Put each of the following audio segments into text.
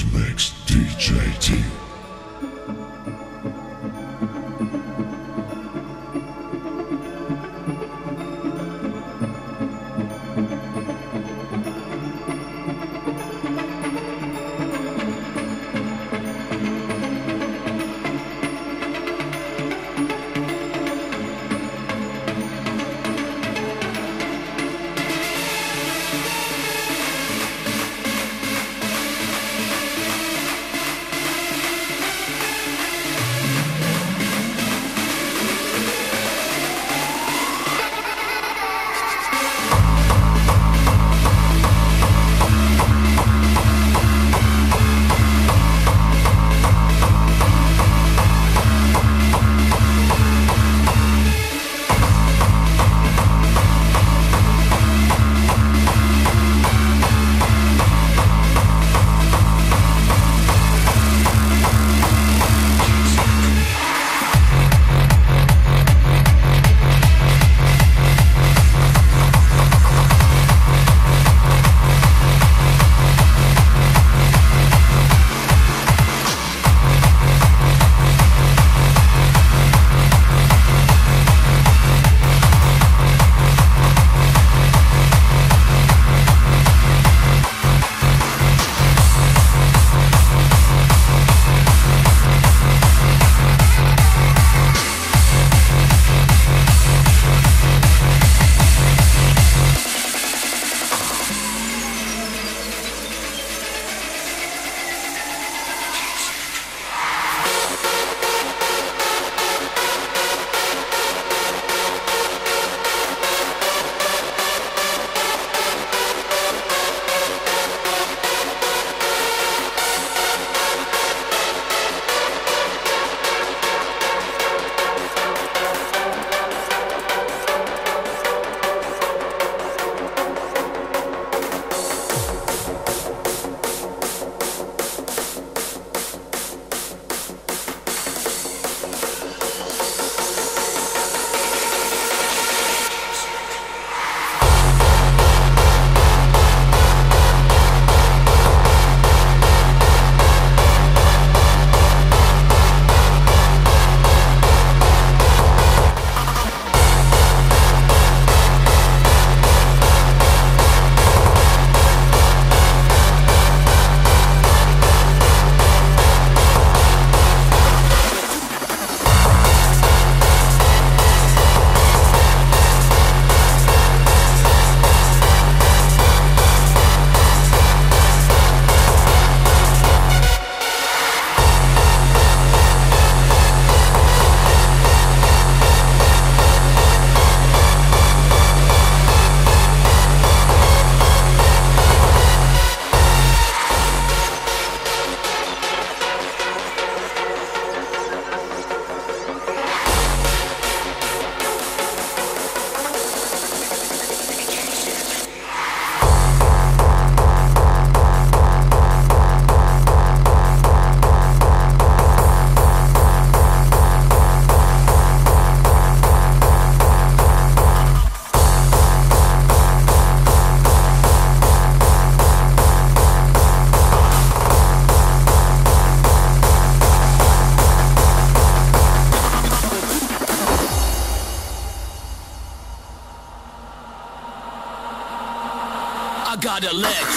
Mix DJ T.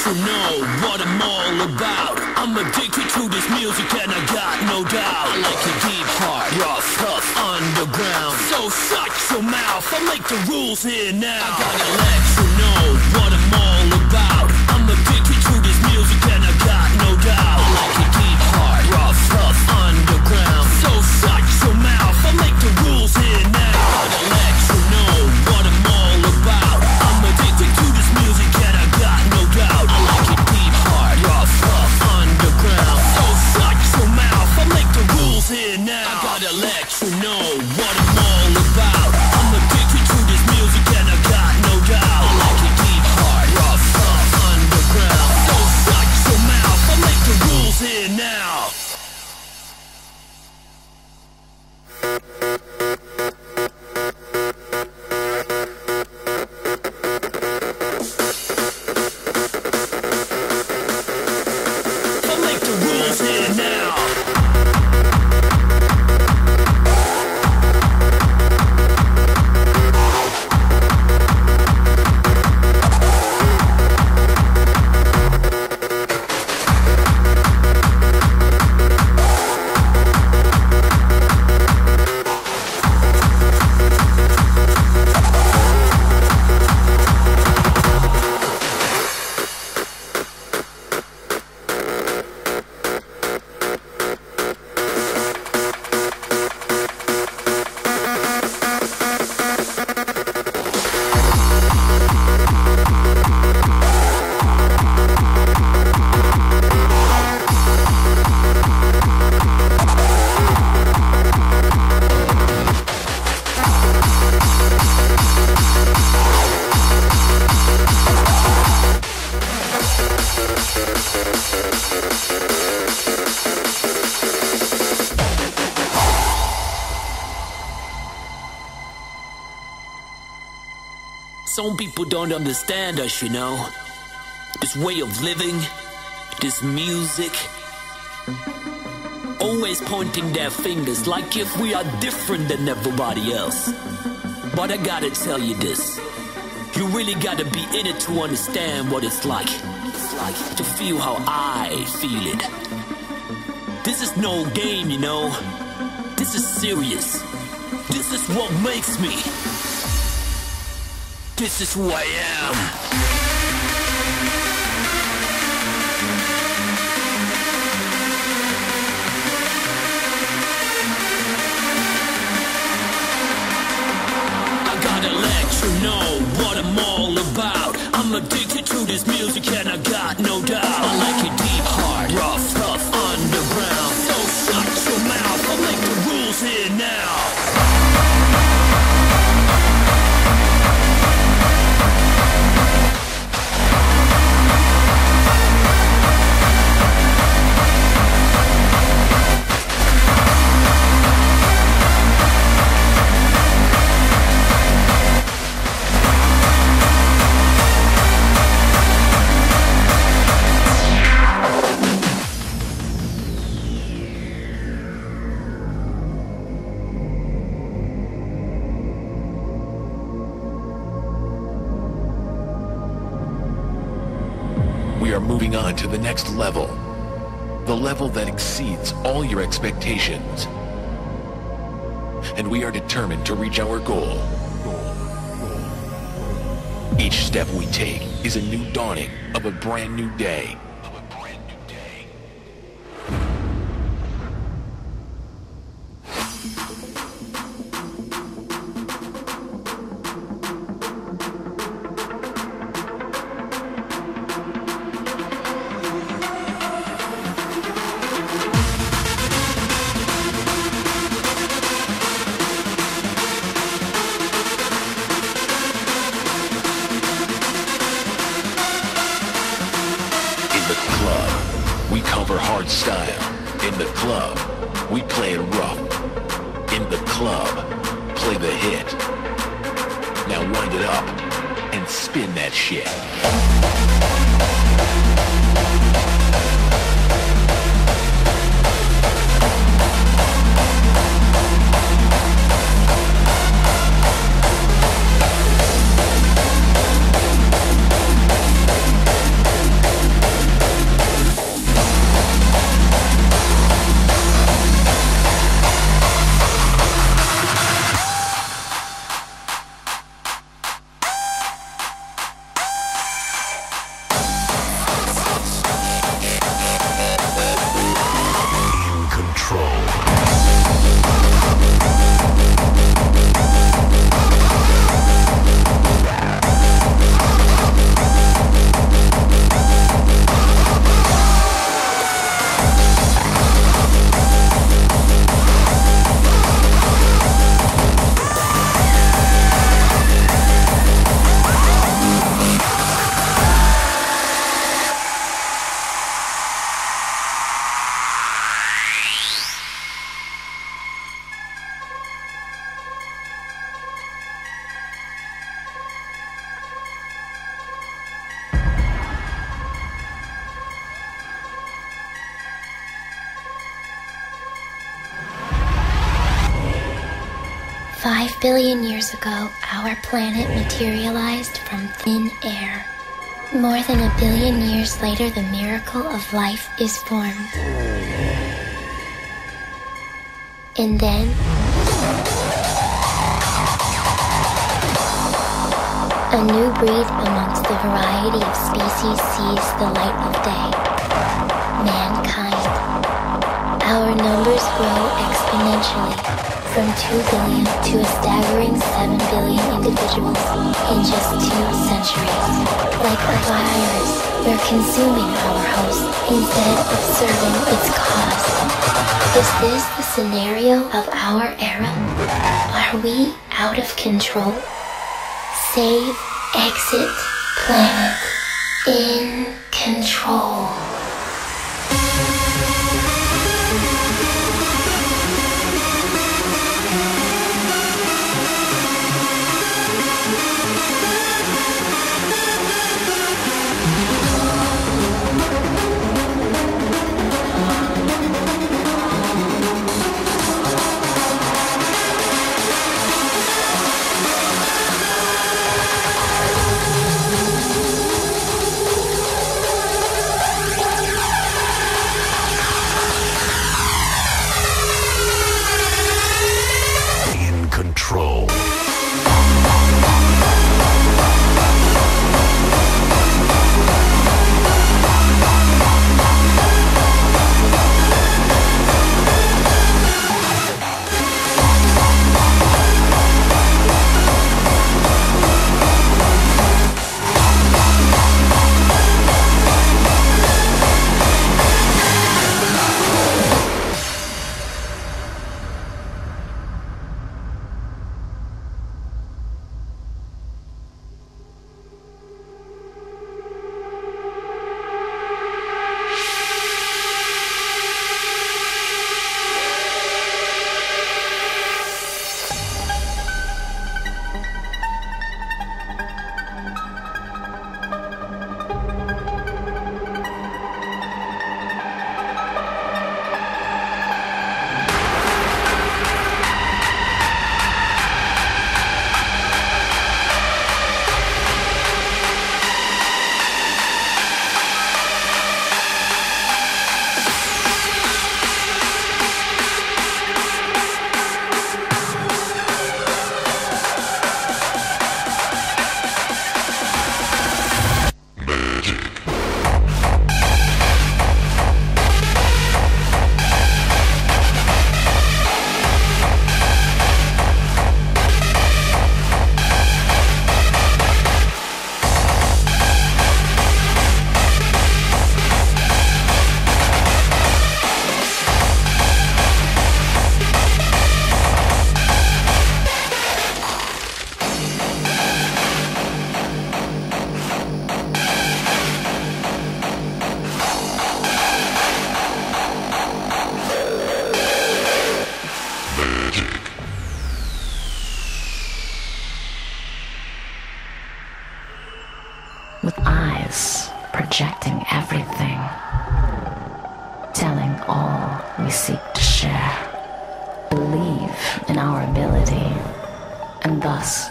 to know what I'm all about. I'm addicted to this music and I got no doubt. I like your deep heart, rough, tough, underground. So shut your mouth, I make the rules here now. I got Some people don't understand us, you know. This way of living, this music. Always pointing their fingers like if we are different than everybody else. But I gotta tell you this. You really gotta be in it to understand what it's like. It's like to feel how I feel it. This is no game, you know. This is serious. This is what makes me. This is who I am. to know what I'm all about. I'm addicted to this music and I got no doubt. I like it to the next level. The level that exceeds all your expectations. And we are determined to reach our goal. Each step we take is a new dawning of a brand new day. cover hard style. In the club, we play it rough. In the club, play the hit. Now wind it up and spin that shit. Billion years ago, our planet materialized from thin air. More than a billion years later, the miracle of life is formed. And then, a new breed amongst the variety of species sees the light of day. Mankind. Our numbers grow exponentially from 2 billion to a staggering 7 billion individuals in just two centuries. Like a virus, we're consuming our host instead of serving its cause. Is this the scenario of our era? Are we out of control? Save, exit, planet, in control.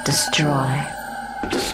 Destroy. Destroy.